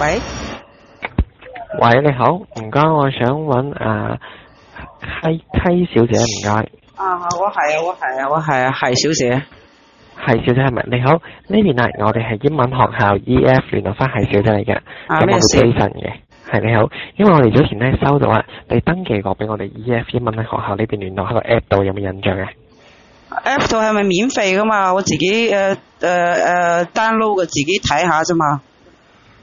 喂，喂，你好，唔該，我想揾啊溪溪小姐，唔該，啊，我係啊，我係啊，我係啊，係小姐。係小姐係咪？你好，呢邊係我哋係英文學校 E.F 聯絡翻係小姐嚟嘅，啊咁我叫咩事 Jason 嘅。係你好，因為我哋早前咧收到啊，你登記過俾我哋 E.F 英文喺學校呢邊聯絡喺個 app 度，有冇印象嘅？App 度係咪免費噶嘛？我自己誒誒誒 download 嘅，自己睇下啫嘛。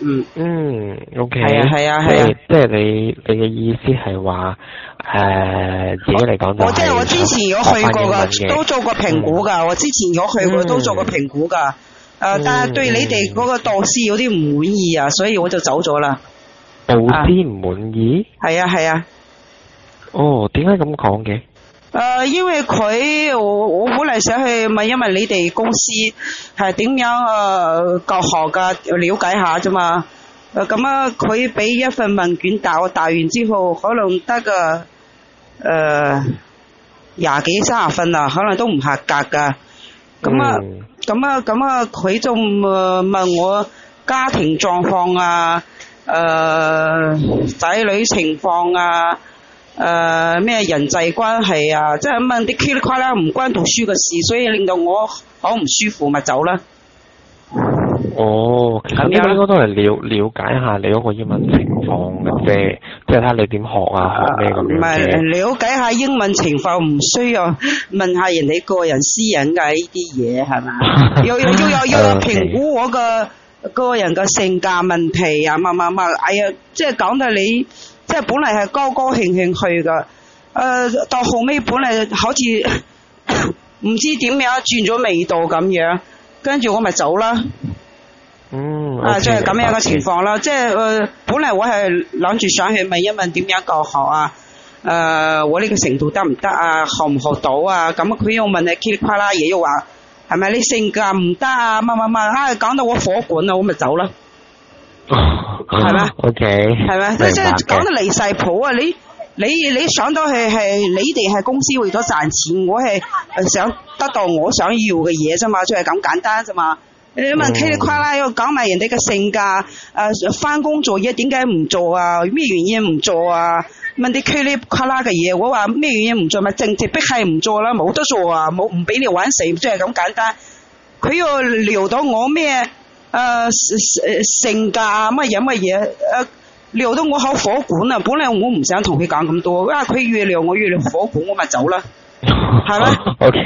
嗯，嗯，OK。係啊係啊係啊即係即係你你嘅意思係話誒自己嚟講就我即係我之前有去過噶，都做過評估噶。我之前有去過，嗯都做過評估噶。誒、嗯但係對你哋嗰個導師有啲唔滿意啊，所以我就走咗啦。導師唔滿意？係啊係啊。哦，點解咁講嘅？誒、因為佢我我本嚟想去問一問你哋公司係點樣誒、呃、教學㗎，了解下啫嘛。誒咁啊，佢俾一份問卷答我，答完之後可能得個誒廿幾三十分啊，可能都唔合格㗎。咁啊，嗯咁啊，咁啊，佢仲誒問我家庭狀況啊，誒、仔女情況啊。誒咩、人際關係啊，即係問啲噼里呱啦唔關讀書嘅事，所以令到我好唔舒服，咪走啦。哦，其實呢個應該都係了了解下你嗰個英文情況嘅啫，即係睇下你點學啊，學咩咁唔樣唔。係了解下英文情況，唔需要 問下人哋個人私隱㗎呢啲嘢係嘛？要要要有要有 Okay 評估我個個人嘅性格問題啊，乜乜乜，哎呀，即係講到你，即係本嚟係高高興興去㗎，誒、到後尾本嚟好似 唔知點樣轉咗味道咁樣，跟住我咪走啦。嗯，啊即係咁樣嘅情明白況啦，即係誒、呃本嚟我係諗住想去問一問點樣教學啊，誒、我呢個程度得唔得啊，學唔學到啊？咁佢又問你噼里啪啦嘢，又話係咪你性格唔得啊？乜乜乜，啊講到我火滾啊，我咪走啦，係咪？O K，係咪？即明白即係講到嘅。離晒譜啊！你你你想到係係你哋係公司為咗賺錢，我係想得到我想要嘅嘢啫嘛，就係咁簡單啫嘛。你問嗯噼里呱啦又講埋人哋嘅性格，誒翻工做嘢點解唔做啊？咩原因唔做啊？問啲噼里啪啦嘅嘢，我話咩原因唔做咪正直逼係唔做啦，冇得做啊，冇唔俾你玩死，即係咁簡單。佢又撩到我咩誒誒性格啊乜嘢乜嘢誒，撩到我口火滾啊！本嚟我唔想同佢講咁多，因為佢越撩我越撩火滾，我咪走啦。係咪？O K，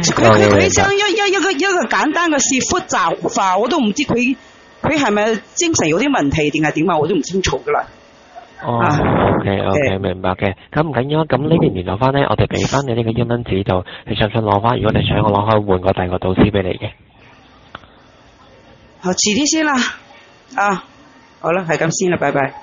佢佢佢将一一一個一個簡單嘅事複雜化，我都唔知佢佢係咪精神有啲問題定係點啊？我都唔清楚噶啦。哦啊，OK OK，明白嘅。咁唔緊要啊，咁呢邊聯絡翻咧，我哋俾翻你呢個英文指導，你想唔想攞翻？如果你想，我攞可以換個第二個導師俾你嘅。好，遲啲先啦。啊，好啦，系咁先啦，拜拜。